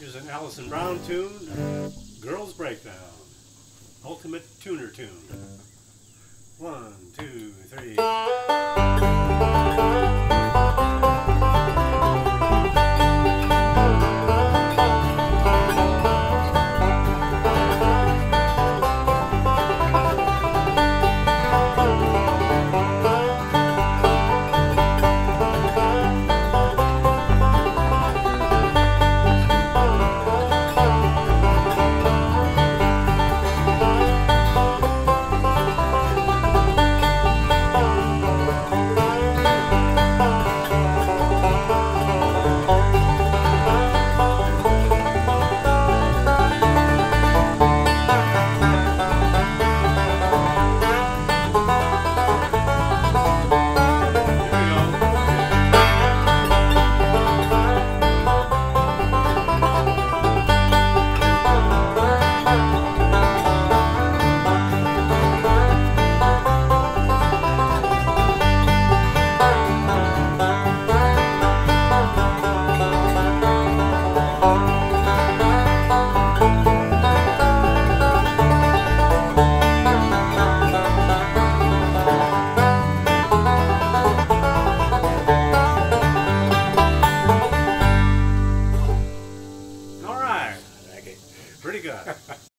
Here's an Allison Brown tune, Girls Breakdown. Ultimate tuner tune. One, two, three. Pretty good.